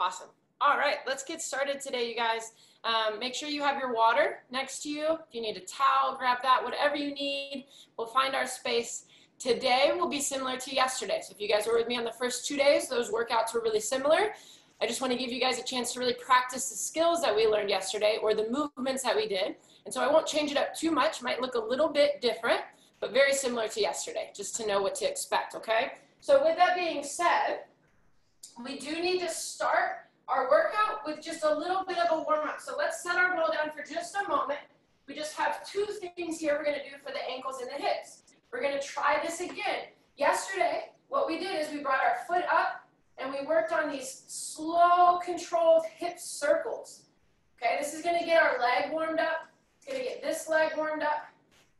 Awesome. All right, let's get started today, you guys. Um, make sure you have your water next to you. If you need a towel, grab that, whatever you need. We'll find our space. Today will be similar to yesterday. So if you guys were with me on the first two days, those workouts were really similar. I just want to give you guys a chance to really practice the skills that we learned yesterday or the movements that we did. And so I won't change it up too much, might look a little bit different, but very similar to yesterday, just to know what to expect, okay? So with that being said, we do need to start our workout with just a little bit of a warm up. So let's set our ball down for just a moment. We just have two things here we're gonna do for the ankles and the hips. We're gonna try this again. Yesterday, what we did is we brought our foot up and we worked on these slow controlled hip circles. Okay, this is gonna get our leg warmed up. It's gonna get this leg warmed up.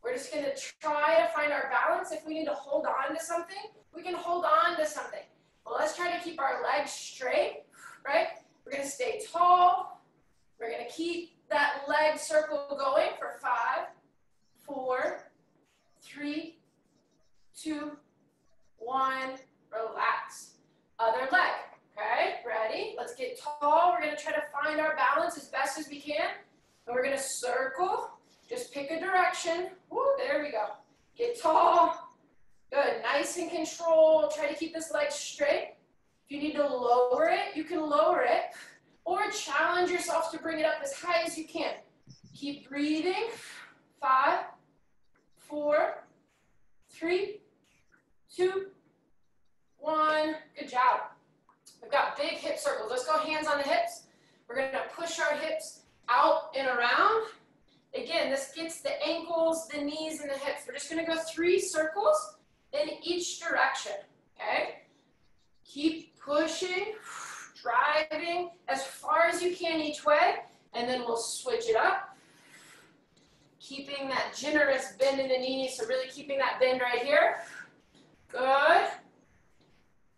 We're just gonna try to find our balance. If we need to hold on to something, we can hold on to something. Let's try to keep our legs straight, right? We're gonna stay tall. We're gonna keep that leg circle going for five, four, three, two, one, relax. Other leg, okay? Ready? Let's get tall. We're gonna try to find our balance as best as we can. And we're gonna circle. Just pick a direction. Woo, there we go. Get tall. Good, nice and control. Try to keep this leg straight. If you need to lower it, you can lower it. Or challenge yourself to bring it up as high as you can. Keep breathing. Five, four, three, two, one. Good job. We've got big hip circles. Let's go hands on the hips. We're gonna push our hips out and around. Again, this gets the ankles, the knees, and the hips. We're just gonna go three circles in each direction, okay? Keep pushing, driving as far as you can each way, and then we'll switch it up. Keeping that generous bend in the knee, so really keeping that bend right here. Good.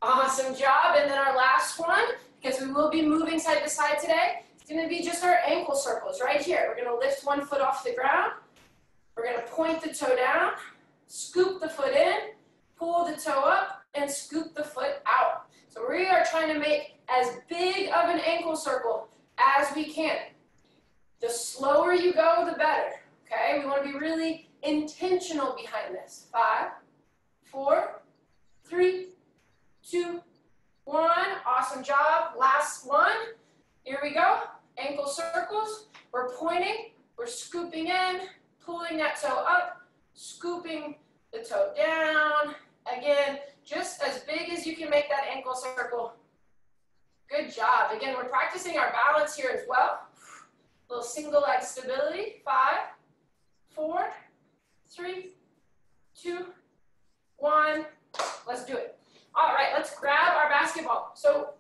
Awesome job. And then our last one, because we will be moving side to side today, it's gonna be just our ankle circles right here. We're gonna lift one foot off the ground. We're gonna point the toe down, scoop the foot in, pull the toe up, and scoop the foot out. So we are trying to make as big of an ankle circle as we can. The slower you go, the better, okay? We wanna be really intentional behind this. Five, four, three, two, one. Awesome job. Last one. Here we go. Ankle circles. We're pointing, we're scooping in, pulling that toe up, scooping the toe down, Again, just as big as you can make that ankle circle. Good job. Again, we're practicing our balance here as well. A little single leg stability. Five, four, three, two, one. Let's do it. All right, let's grab our basketball. So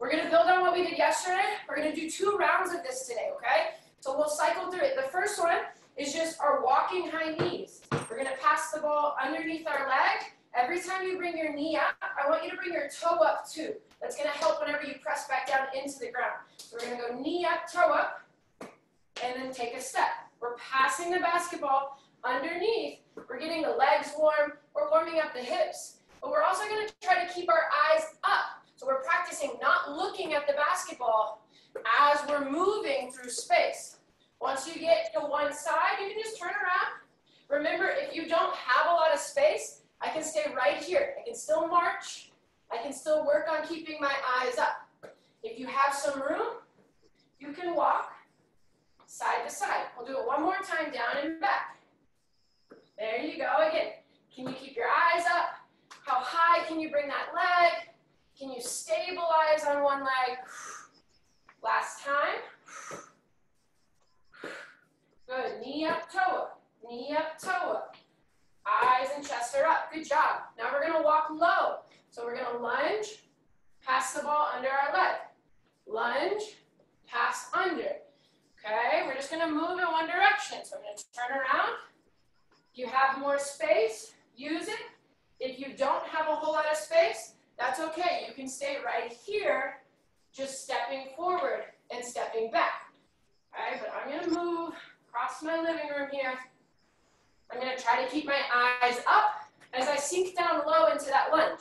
we're gonna build on what we did yesterday. We're gonna do two rounds of this today, okay? So we'll cycle through it. The first one is just our walking high knees. We're gonna pass the ball underneath our leg. Every time you bring your knee up, I want you to bring your toe up too. That's gonna help whenever you press back down into the ground. So we're gonna go knee up, toe up, and then take a step. We're passing the basketball underneath. We're getting the legs warm. We're warming up the hips. But we're also gonna try to keep our eyes up. So we're practicing not looking at the basketball as we're moving through space. Once you get to one side, you can just turn around. Remember, if you don't have a lot of space, I can stay right here. I can still march. I can still work on keeping my eyes up. If you have some room, you can walk side to side. We'll do it one more time, down and back. There you go again. Can you keep your eyes up? How high can you bring that leg? Can you stabilize on one leg? Last time. Good, knee up, toe up, knee up, toe up. Eyes and chest are up, good job. Now we're gonna walk low. So we're gonna lunge, pass the ball under our leg. Lunge, pass under. Okay, we're just gonna move in one direction. So I'm gonna turn around. If you have more space, use it. If you don't have a whole lot of space, that's okay. You can stay right here, just stepping forward and stepping back. All right, but I'm gonna move across my living room here. I'm gonna try to keep my eyes up as I sink down low into that lunge.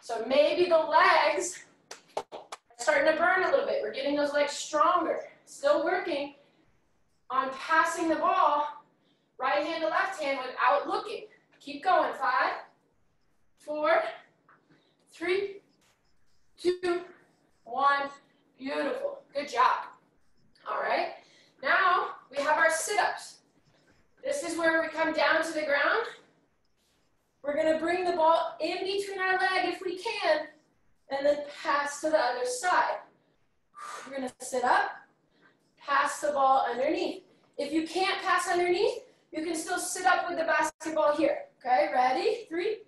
So maybe the legs are starting to burn a little bit. We're getting those legs stronger. Still working on passing the ball right hand to left hand without looking. Keep going. Five, four, three, two, one. Beautiful. Good job. All right. Now we have our sit-ups. This is where we come down to the ground. We're to bring the ball in between our leg if we can, and then pass to the other side. We're to sit up, pass the ball underneath. If you can't pass underneath, you can still sit up with the basketball here. Okay, ready? Three,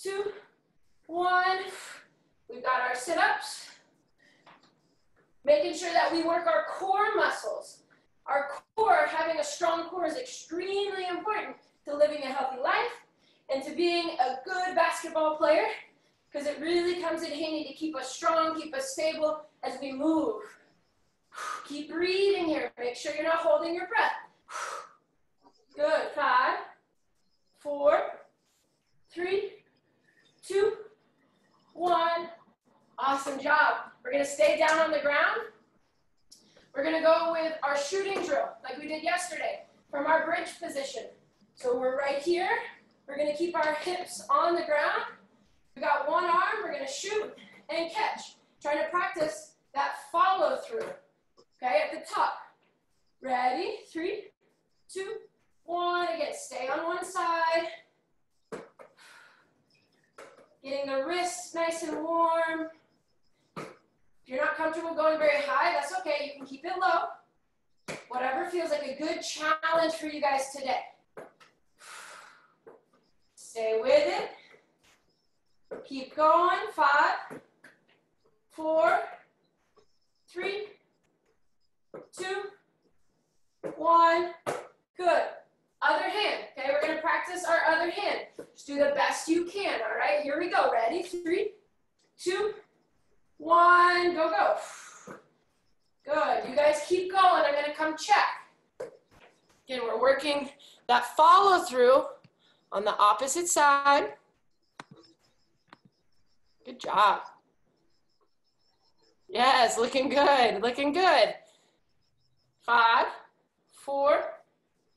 two, one. We've got our sit-ups. Making sure that we work our core muscles. Our core, having a strong core is extremely important to living a healthy life and to being a good basketball player because it really comes in handy to keep us strong, keep us stable as we move. Keep breathing here. Make sure you're not holding your breath. Good. Five, four, three, two, one. Awesome job. We're going to stay down on the ground. We're going to go with our shooting drill like we did yesterday from our bridge position. So we're right here. We're going to keep our hips on the ground. We got one arm. We're going to shoot and catch. Trying to practice that follow through. Okay, at the top. Ready? Three, two, one. Again, stay on one side. Getting the wrists nice and warm. If you're not comfortable going very high, that's okay. You can keep it low. Whatever feels like a good challenge for you guys today. Stay with it. Keep going. Five, four, three, two, one. Good. Other hand. Okay, we're going to practice our other hand. Just do the best you can. All right, here we go. Ready? Three, two, one. Go, go. Good. You guys keep going. I'm going to come check. Again, we're working that follow through on the opposite side. Good job. Yes, looking good, looking good. Five, four,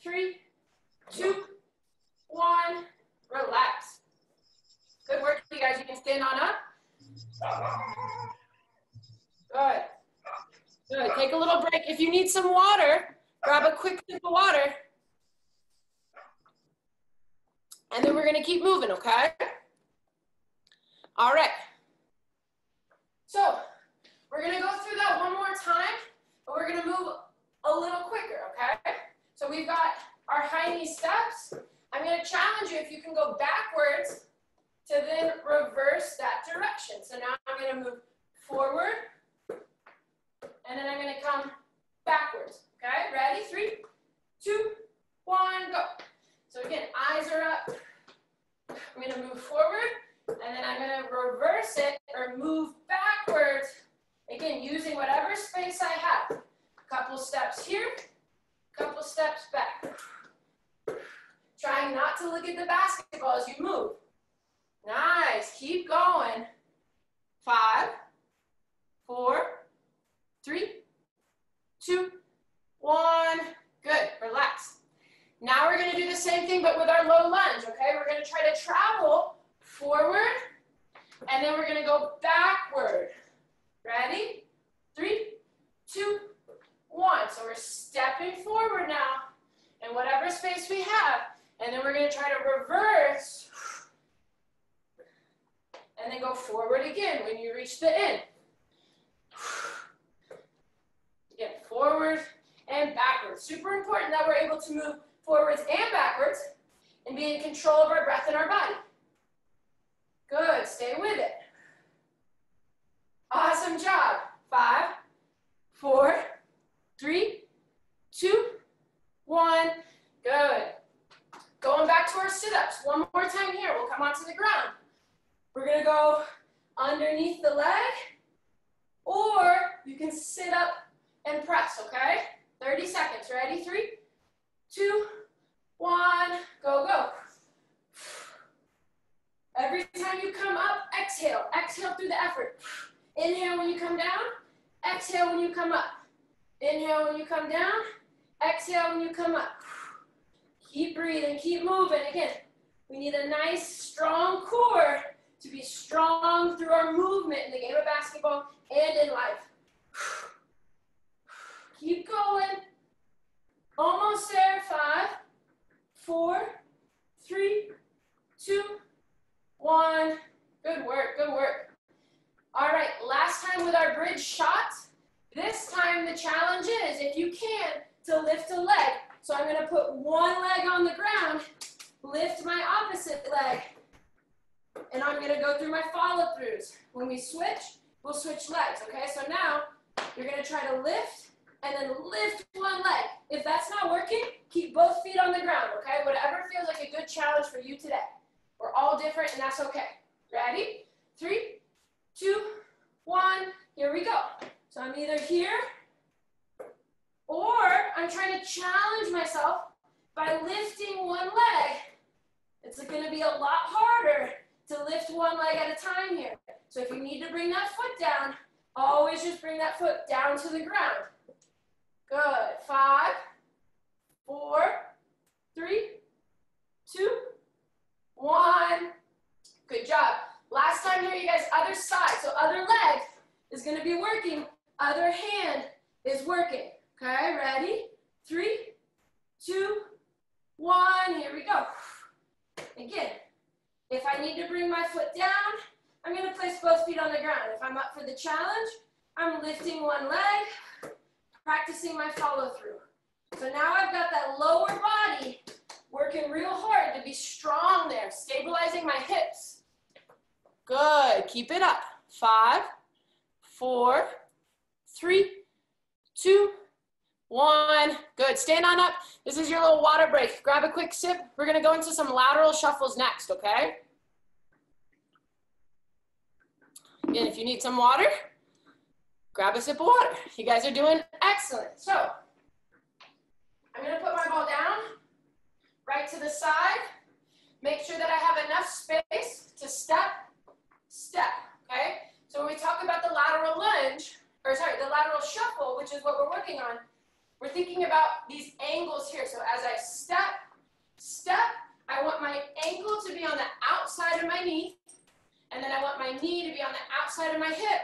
three, two, one. Relax. Good work, you guys. You can stand on up. Good. Good. Take a little break. If you need some water, grab a quick sip of water. And then we're going to keep moving, okay? All right. So we're going to go through that one more time, but we're going to move a little quicker, okay? So we've got our high knee steps. I'm going to challenge you if you can go backwards to then reverse that direction. So now I'm going to move forward, and then I'm going to come backwards, okay? Ready? Three, two, one, go. So again, eyes are up. I'm going to move forward, and then I'm going to reverse it or move backwards. Again, using whatever space I have. A couple steps here, a couple steps back. Trying not to look at the basketball as you move. Nice, keep going. Five, four, three, two, one. Good, relax. Now we're gonna do the same thing, but with our low lunge, okay? We're gonna try to travel forward, and then we're gonna go backward. Ready? Three, two, one. So we're stepping forward now, in whatever space we have, and then we're gonna try to reverse, and then go forward again when you reach the end. Again, forward and backwards. Super important that we're able to move forwards and backwards, and be in control of our breath and our body. Good, stay with it. Awesome job. Five, four, three, two, one. Good. Going back to our sit-ups. One more time here. We'll come onto the ground. Underneath the leg, or you can sit up and press, okay? 30 seconds. Ready? Three, two, one, go, go. Every time you come up, exhale. Exhale through the effort. Inhale when you come down. Exhale when you come up. Inhale when you come down. Exhale when you come up. Keep breathing, keep moving. Again, we need a nice, strong core to be strong through our movement in the game of basketball and in life. Keep going. Almost there. Five, four, three, two, one. Good work, good work. All right, last time with our bridge shot. This time the challenge is, if you can, to lift a leg. So I'm gonna put one leg on the ground, lift my opposite leg, and I'm gonna go through my follow throughs. When we switch, we'll switch legs, okay? So now you're gonna try to lift and then lift one leg. If that's not working, keep both feet on the ground, okay? Whatever feels like a good challenge for you today. We're all different and that's okay. Ready? Three, two, one, here we go. So I'm either here or I'm trying to challenge myself by lifting one leg. It's gonna be a lot harder to lift one leg at a time here. So if you need to bring that foot down, always just bring that foot down to the ground. Good. Five, four, three, two, one. Good job. Last time here, you guys, other side. So other leg is going to be working. Other hand is working. Okay, ready? Three, two, one. Here we go. Again, if I need to bring my foot down, I'm going to place both feet on the ground. If I'm up for the challenge, I'm lifting one leg, practicing my follow through. So now I've got that lower body working real hard to be strong there, stabilizing my hips. Good, keep it up. Five, four, three, two, one. Good, stand on up. This is your little water break. Grab a quick sip. We're gonna go into some lateral shuffles next, okay? Again, if you need some water, grab a sip of water. You guys are doing excellent. So I'm gonna put my ball down, right to the side. Make sure that I have enough space to step, step, okay? So when we talk about the lateral lunge, or sorry, the lateral shuffle, which is what we're working on, we're thinking about these angles here. So as I step, step, I want my ankle to be on the outside of my knee, and then I want my knee to be on the outside of my hip,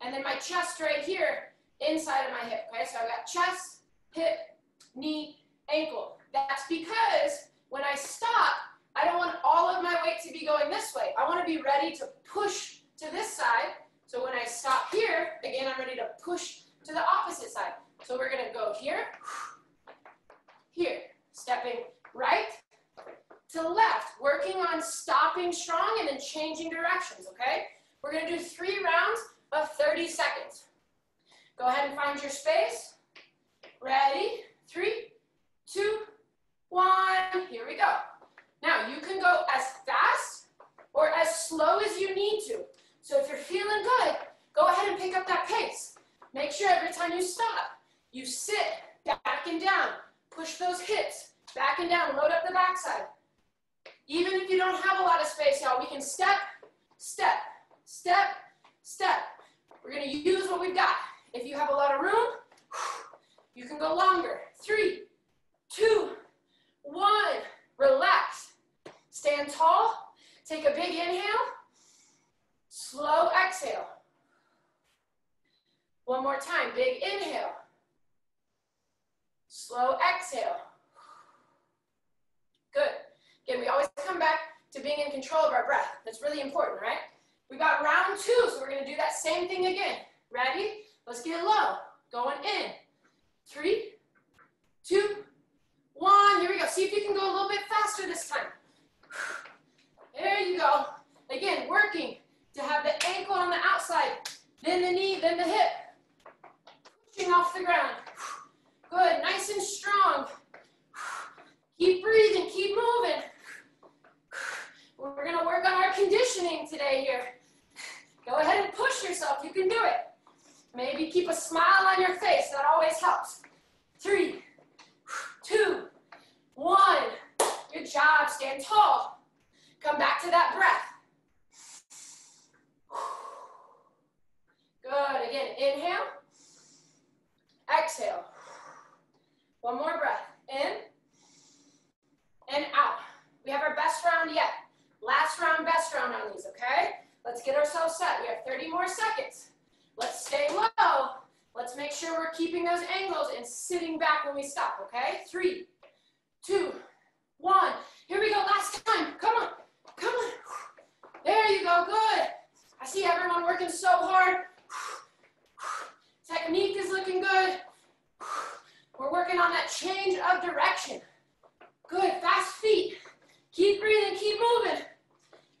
and then my chest right here inside of my hip, okay? So I've got chest, hip, knee, ankle. That's because when I stop, I don't want all of my weight to be going this way. I want to be ready to push to this side. So when I stop here, again, I'm ready to push to the opposite side. So we're going to go here, here, stepping right to left, working on stopping strong and then changing directions, okay? We're going to do three rounds of 30 seconds. Go ahead and find your space. Ready? Three, two, one. Here we go. Now, you can go as fast or as slow as you need to. So if you're feeling good, go ahead and pick up that pace. Make sure every time you stop, you sit back and down. Push those hips back and down. Load up the backside. Even if you don't have a lot of space, y'all, we can step, step, step, step. We're gonna use what we've got. If you have a lot of room, you can go longer. Three, two, one. Relax. Stand tall. Take a big inhale. Slow exhale. One more time. Big inhale. Slow exhale. Good. Again, we always come back to being in control of our breath. That's really important, right? We got round two, so we're gonna do that same thing again. Ready? Let's get low. Going in. Three, two, one. Here we go. See if you can go a little bit faster this time. There you go. Again, working to have the ankle on the outside, then the knee, then the hip. Pushing off the ground. Good, nice and strong. Keep breathing, keep moving. We're gonna work on our conditioning today here. Go ahead and push yourself, you can do it. Maybe keep a smile on your face, that always helps. Three, two, one. Good job, stand tall. Come back to that breath. Good. Again, inhale. Exhale. One more breath. In and out. We have our best round yet. Last round, best round on these, okay? Let's get ourselves set. We have 30 more seconds. Let's stay low. Let's make sure we're keeping those angles and sitting back when we stop, okay? Three, two, one. Here we go, last time. Come on, come on. There you go, good. I see everyone working so hard. Technique is looking good. We're working on that change of direction. Good, fast feet. Keep breathing, keep moving.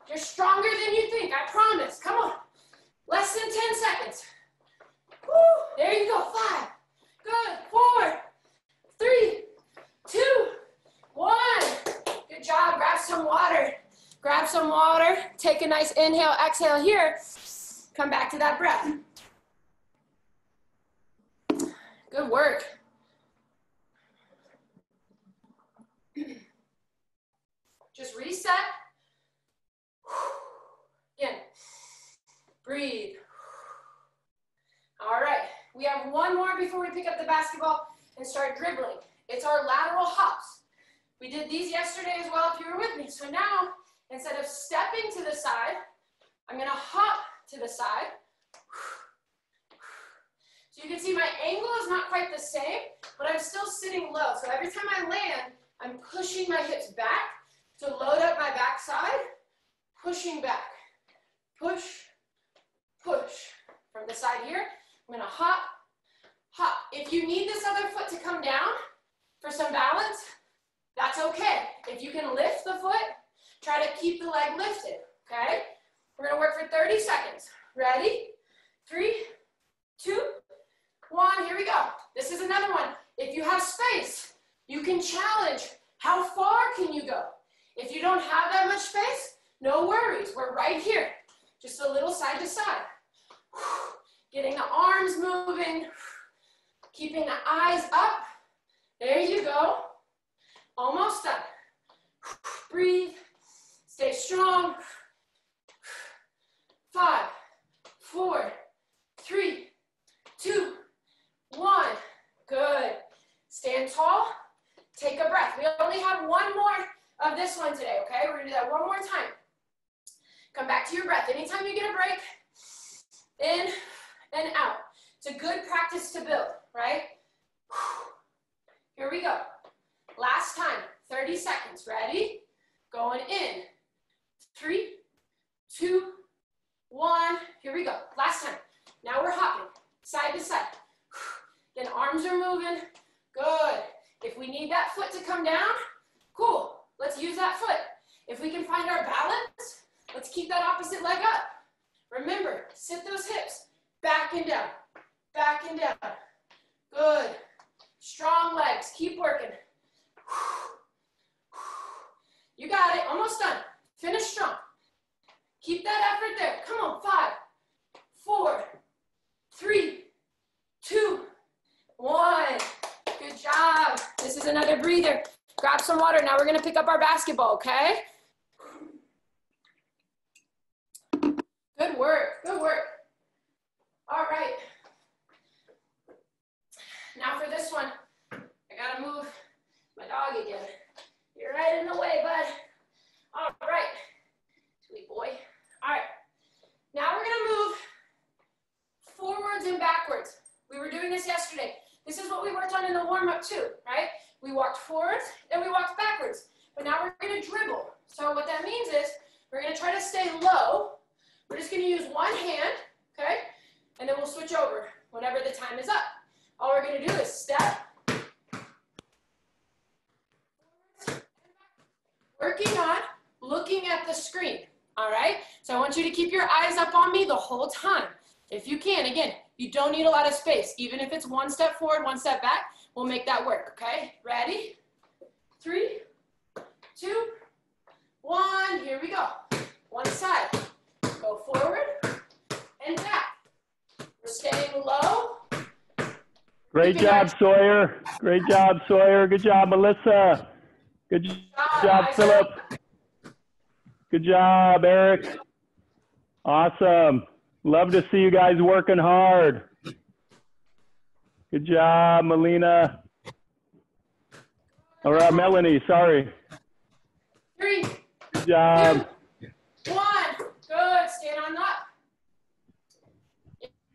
You're stronger than you think, I promise. Come on. Less than 10 seconds. Woo, there you go, five. Good, four, three, two, one. Good job, grab some water. Grab some water, take a nice inhale, exhale here. Come back to that breath. Good work. Just reset. Again, breathe. All right, we have one more before we pick up the basketball and start dribbling. It's our lateral hops. We did these yesterday as well if you were with me. So now, instead of stepping to the side, I'm gonna hop to the side. So you can see my angle is not quite the same, but I'm still sitting low. So every time I land, I'm pushing my hips back to load up my backside, pushing back. Push, push. From the side here, I'm gonna hop, hop. If you need this other foot to come down for some balance, that's okay. If you can lift the foot, try to keep the leg lifted, okay? We're gonna work for 30 seconds. Ready? Three, two, one, here we go. This is another one. If you have space, you can challenge how far can you go? If you don't have that much space, no worries, we're right here. Just a little side to side. Getting the arms moving, keeping the eyes up. There you go. Almost done. Breathe, stay strong. Five, four, three, two, one. Good. Stand tall, take a breath. We only have one more of this one today, okay? We're gonna do that one more time. Come back to your breath. Anytime you get a break, in and out. It's a good practice to build, right? Here we go. Last time, 30 seconds. Ready? Going in. Three, two, one. Here we go. Last time. Now we're hopping side to side. Then arms are moving. Good. If we need that foot to come down, cool. That foot. If we can find our balance, let's keep that opposite leg up. Remember, sit those hips back and down, back and down. Good. Strong legs. Keep working. You got it. Almost done. Finish strong. Keep that effort there. Come on. Five, four, three, two, one. Good job. This is another breather. Grab some water. Now we're going to pick up our basketball, okay? Good work. Good work. All right. Now for this one, I got to move my dog again. You're right in the way, bud. All right. Sweet boy. All right. Now we're going to move forwards and backwards. We were doing this yesterday. This is what we worked on in the warm-up too, right? We walked forwards and we walked backwards. But now we're gonna dribble. So what that means is we're gonna try to stay low. We're just gonna use one hand, okay? And then we'll switch over whenever the time is up. All we're gonna do is step. Working on looking at the screen, all right? So I want you to keep your eyes up on me the whole time. If you can, again, you don't need a lot of space. Even if it's one step forward, one step back, we'll make that work, okay? Ready? Three, two, one. Here we go. One side. Go forward and back. We're staying low. Great job, Sawyer. Great job, Sawyer. Good job, Melissa. Good job, Philip. Good job, Eric. Awesome. Love to see you guys working hard. Good job, Melina. Or uh, Melanie, sorry. Three, Good job. one. Good. Stand on up.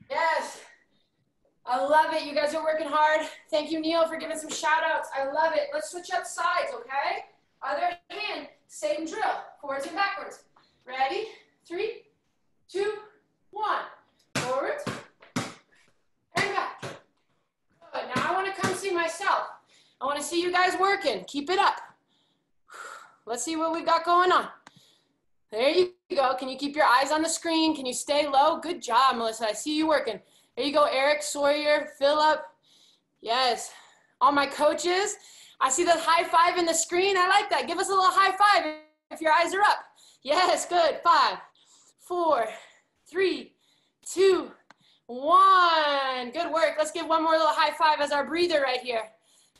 Yes. I love it. You guys are working hard. Thank you, Neil, for giving some shout outs. I love it. Let's switch up sides, okay? Other hand, same drill. Forwards and backwards. Ready? Three, two, one. Forwards and back. Good. Now I want to come see myself. I want to see you guys working. Keep it up. Let's see what we've got going on. There you go. Can you keep your eyes on the screen? Can you stay low? Good job, Melissa. I see you working. There you go, Eric, Sawyer, Philip. Yes. All my coaches. I see the high five in the screen. I like that. Give us a little high five if your eyes are up. Yes, good. Five, four, three, two, one. Good work. Let's give one more little high five as our breather right here.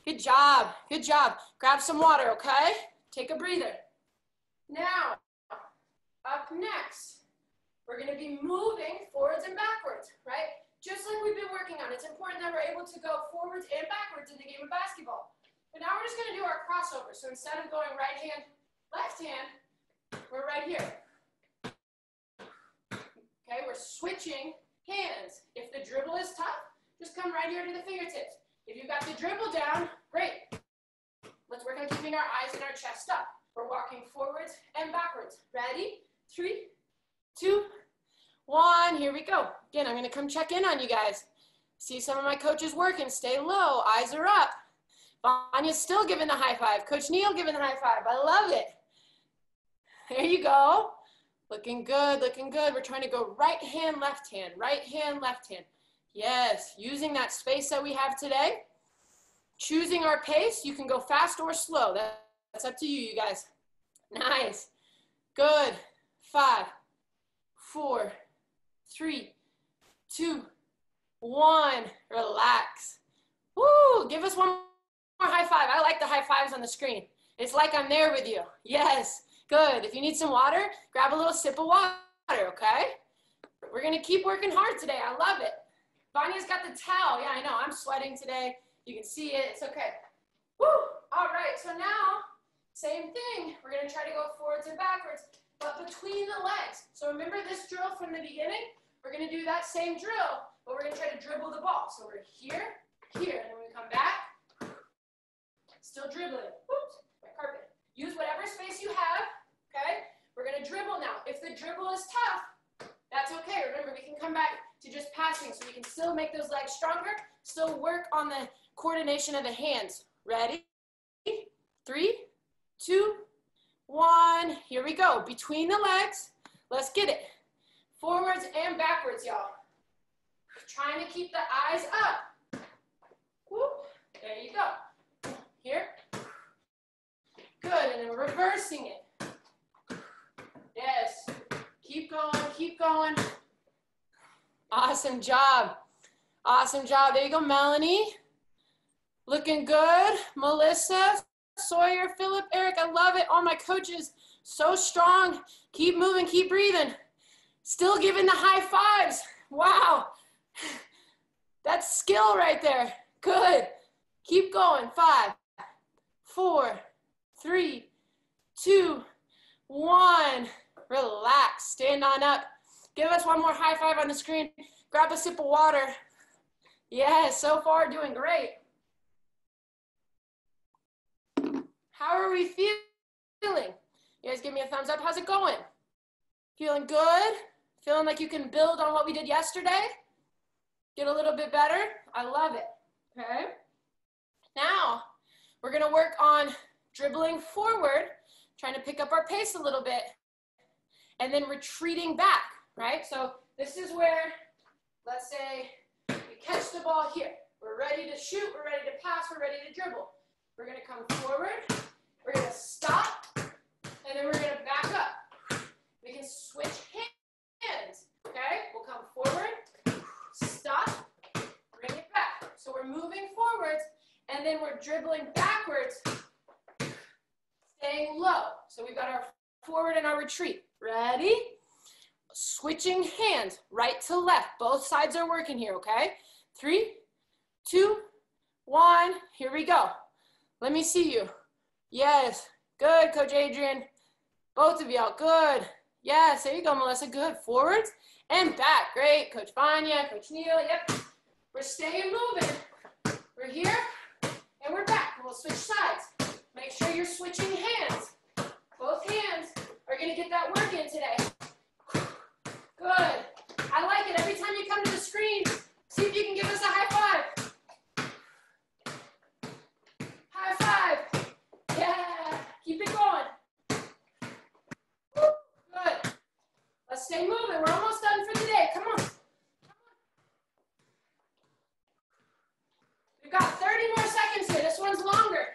Good job. Good job. Grab some water, okay? Take a breather. Now, up next, we're going to be moving forwards and backwards, right? Just like we've been working on. It's important that we're able to go forwards and backwards in the game of basketball. But now we're just going to do our crossover. So instead of going right hand, left hand, we're right here. Okay, we're switching hands. If the dribble is tough, just come right here to the fingertips. If you've got the dribble down, great. Let's work on keeping our eyes and our chest up. We're walking forwards and backwards. Ready? Three, two, one. Here we go. Again, I'm going to come check in on you guys. See some of my coaches working. Stay low. Eyes are up. Vanya's still giving the high five. Coach Neil giving the high five. I love it. There you go. Looking good, looking good. We're trying to go right hand, left hand, right hand, left hand. Yes, using that space that we have today. Choosing our pace. You can go fast or slow. That's up to you, you guys. Nice. Good. Five, four, three, two, one. Relax. Woo! Give us one more high five. I like the high fives on the screen. It's like I'm there with you. Yes. Good. If you need some water, grab a little sip of water, okay? We're going to keep working hard today. I love it. Vanya's got the towel. Yeah, I know. I'm sweating today. You can see it. It's okay. Woo! All right. So now, same thing. We're going to try to go forwards and backwards, but between the legs. So remember this drill from the beginning? We're going to do that same drill, but we're going to try to dribble the ball. So we're here, here, and then we come back, still dribbling. Oops, my carpet. Use whatever space you have, okay? We're gonna dribble now. If the dribble is tough, that's okay. Remember, we can come back to just passing so we can still make those legs stronger, still work on the coordination of the hands. Ready? Three, two, one. Here we go. Between the legs. Let's get it. Forwards and backwards, y'all. Trying to keep the eyes up. Whoop. There you go. Here. Good, and then reversing it. Yes. Keep going, keep going. Awesome job. Awesome job. There you go, Melanie. Looking good. Melissa, Sawyer, Philip, Eric, I love it. All my coaches, so strong. Keep moving, keep breathing. Still giving the high fives. Wow. That's skill right there. Good. Keep going. Five, four, three, two, one. Relax. Stand on up. Give us one more high five on the screen. Grab a sip of water. Yeah, so far doing great. How are we feeling? You guys give me a thumbs up. How's it going? Feeling good? Feeling like you can build on what we did yesterday? Get a little bit better? I love it. Okay. Now, we're going to work on dribbling forward, trying to pick up our pace a little bit, and then retreating back, right? So this is where, let's say, we catch the ball here. We're ready to shoot, we're ready to pass, we're ready to dribble. We're gonna come forward, we're gonna stop, and then we're gonna back up. We can switch hands, okay? We'll come forward, stop, bring it back. So we're moving forwards, and then we're dribbling backwards, staying low. So we've got our forward and our retreat. Ready? switching hands, right to left. Both sides are working here, okay? Three, two, one. Here we go. Let me see you. Yes. Good, Coach Adrian. Both of y'all. Good. Yes. There you go, Melissa. Good. Forwards and back. Great. Coach Vanya, Coach Neil. Yep. We're staying moving. We're here and we're back. We'll switch sides. Make sure you're switching hands. Both hands are going to get that work in today. Good. I like it. Every time you come to the screen, see if you can give us a high five. High five. Yeah. Keep it going. Good. Let's stay moving. We're almost done for the day. Come on. We've got 30 more seconds here. This one's longer.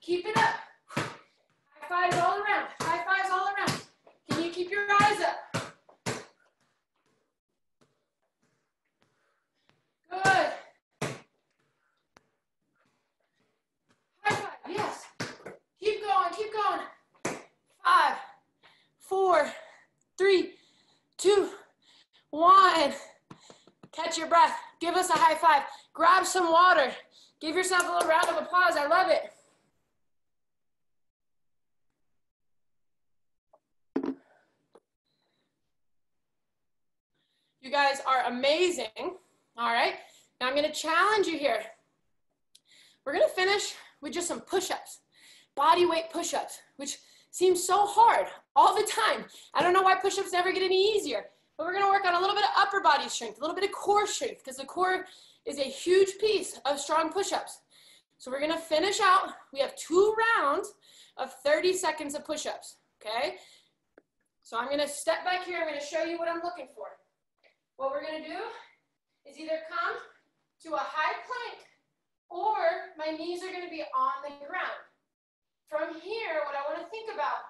Keep it up. High fives all around. High fives all around. Can you keep your eyes up? Good. High five. Yes. Keep going. Keep going. Five, four, three, two, one. Catch your breath. Give us a high five. Grab some water. Give yourself a little round of applause. I love it. You guys are amazing. All right. Now I'm going to challenge you here. We're going to finish with just some push ups, body weight push ups, which seems so hard all the time. I don't know why push ups never get any easier, but we're going to work on a little bit of upper body strength, a little bit of core strength, because the core is a huge piece of strong push ups. So we're going to finish out. We have two rounds of 30 seconds of push ups. Okay. So I'm going to step back here. I'm going to show you what I'm looking for. What we're going to do is either come to a high plank or my knees are going to be on the ground. From here, what I want to think about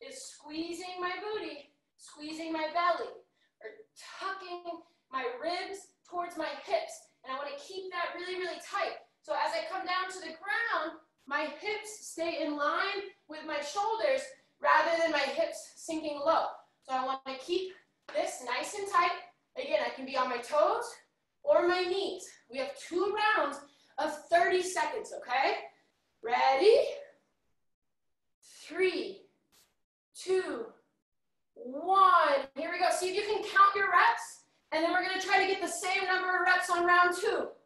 is squeezing my booty, squeezing my belly, or tucking my ribs towards my hips. And I want to keep that really, really tight. So as I come down to the ground, my hips stay in line with my shoulders rather than my hips sinking low. So I want to keep this nice and tight Again, I can be on my toes or my knees. We have two rounds of 30 seconds, okay? Ready? Three, two, one. Here we go. See if you can count your reps. And then we're going to try to get the same number of reps on round two.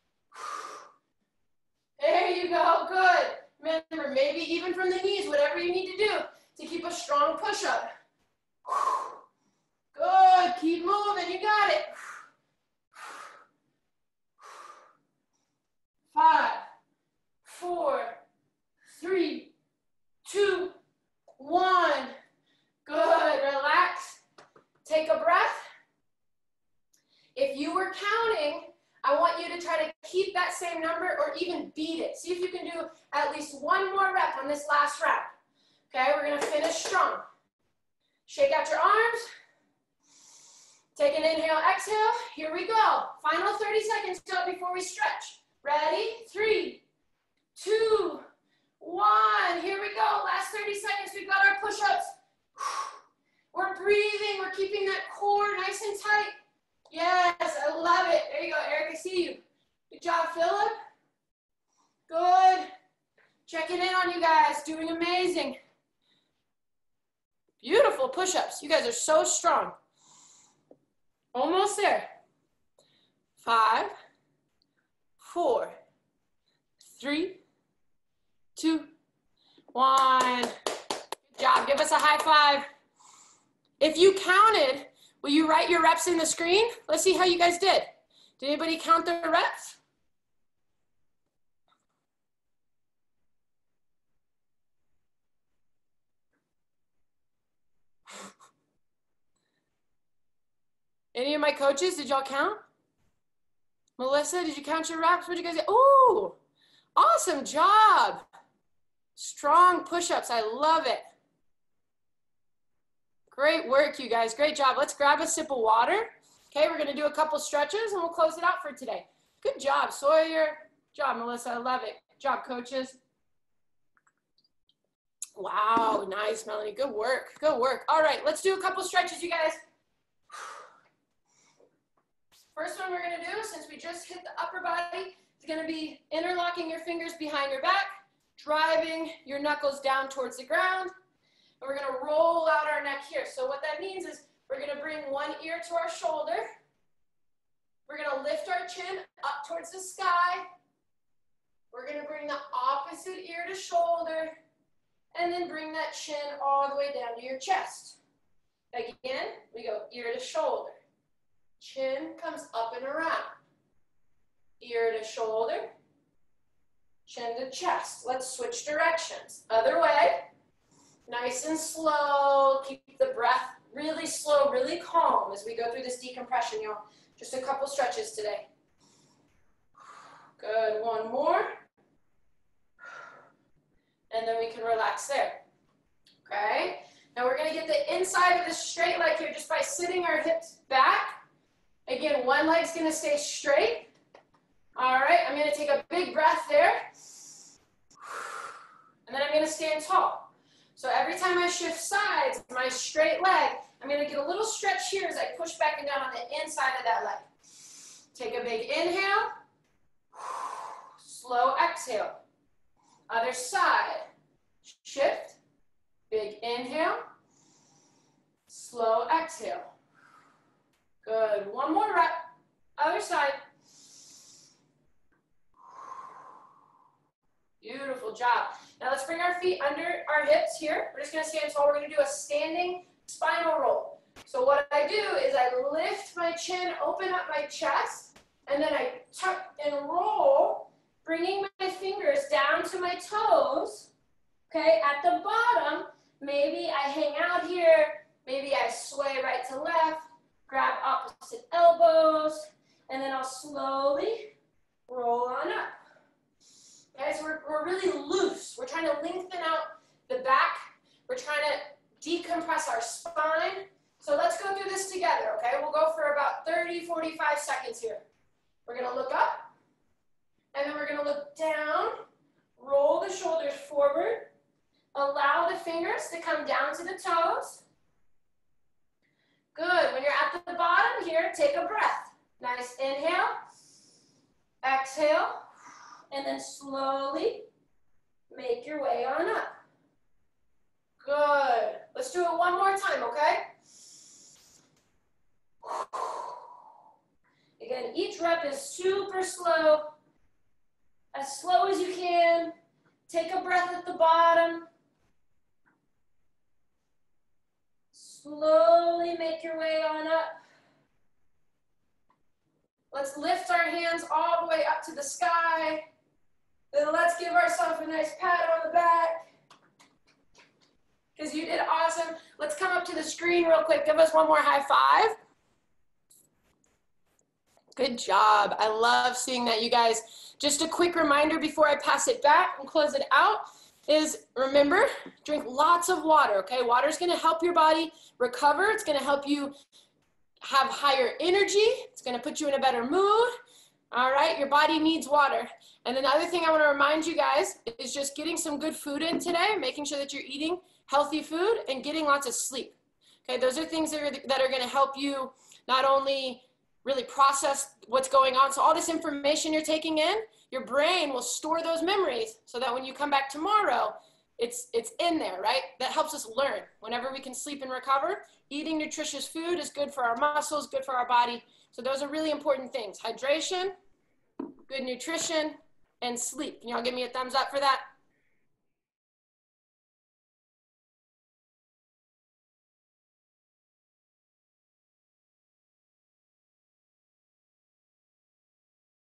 There you go. Good. Remember, maybe even from the knees, whatever you need to do to keep a strong push-up. Good. Keep moving. You got it. Five, four, three, two, one. Good. Relax. Take a breath. If you were counting, I want you to try to keep that same number or even beat it. See if you can do at least one more rep on this last round. Okay, we're gonna finish strong. Shake out your arms. Take an inhale, exhale. Here we go. Final 30 seconds till before we stretch. Ready? Three, two, one. Here we go. Last 30 seconds. We've got our push-ups. We're breathing. We're keeping that core nice and tight. Yes, I love it. There you go, Eric. I see you. Good job, Philip. Good. Checking in on you guys. Doing amazing. Beautiful push-ups. You guys are so strong. Almost there. Five, four, three, two, one. Good job. Give us a high five. If you counted, will you write your reps in the screen? Let's see how you guys did. Did anybody count their reps? Any of my coaches, did y'all count? Melissa, did you count your reps? What did you guys do? Ooh, awesome job. Strong push-ups, I love it. Great work, you guys, great job. Let's grab a sip of water. Okay, we're gonna do a couple stretches and we'll close it out for today. Good job, Sawyer. Good job, Melissa, I love it. Good job, coaches. Wow, nice, Melanie. Good work. Good work. All right, let's do a couple stretches, you guys. First one we're gonna do, since we just hit the upper body, is gonna be interlocking your fingers behind your back, driving your knuckles down towards the ground, and we're gonna roll out our neck here. So what that means is we're gonna bring one ear to our shoulder, we're gonna lift our chin up towards the sky, we're gonna bring the opposite ear to shoulder, and then bring that chin all the way down to your chest. Again, we go ear to shoulder. Chin comes up and around. Ear to shoulder, chin to chest. Let's switch directions. Other way. Nice and slow. Keep the breath really slow, really calm as we go through this decompression, y'all. Just a couple stretches today. Good. One more. And then we can relax there. Okay? Now we're going to get the inside of the straight leg here just by sitting our hips back Again, one leg's gonna stay straight. All right, I'm gonna take a big breath there. And then I'm gonna stand tall. So every time I shift sides, my straight leg, I'm gonna get a little stretch here as I push back and down on the inside of that leg. Take a big inhale. Slow exhale. Other side. Shift. Big inhale. Slow exhale. Good. One more rep. Other side. Beautiful job. Now let's bring our feet under our hips here. We're just gonna stand tall. We're gonna do a standing spinal roll. So what I do is I lift my chin, open up my chest, and then I tuck and roll, bringing my fingers down to my toes. Okay, at the bottom, maybe I hang out here, maybe I sway right to left, grab opposite elbows, and then I'll slowly roll on up. So we're, we're really loose. We're trying to lengthen out the back. We're trying to decompress our spine. So let's go through this together, okay? We'll go for about 30, 45 seconds here. We're gonna look up, and then we're gonna look down, roll the shoulders forward, allow the fingers to come down to the toes, Good. When you're at the bottom here, take a breath. Nice inhale, exhale, and then slowly make your way on up. Good. Let's do it one more time, okay? Again, each rep is super slow. As slow as you can. Take a breath at the bottom. Slowly make your way on up. Let's lift our hands all the way up to the sky. Then let's give ourselves a nice pat on the back. Because you did awesome. Let's come up to the screen real quick. Give us one more high five. Good job. I love seeing that, you guys. Just a quick reminder before I pass it back and close it out is remember, drink lots of water, okay? Water is gonna help your body recover. It's gonna help you have higher energy. It's gonna put you in a better mood. All right, your body needs water. And then the other thing I wanna remind you guys is just getting some good food in today, making sure that you're eating healthy food and getting lots of sleep. Okay, those are things that are, that are gonna help you not only really process what's going on. So all this information you're taking in, your brain will store those memories so that when you come back tomorrow, it's it's in there, right? That helps us learn. Whenever we can sleep and recover, eating nutritious food is good for our muscles, good for our body. So those are really important things. Hydration, good nutrition, and sleep. Can y'all give me a thumbs up for that?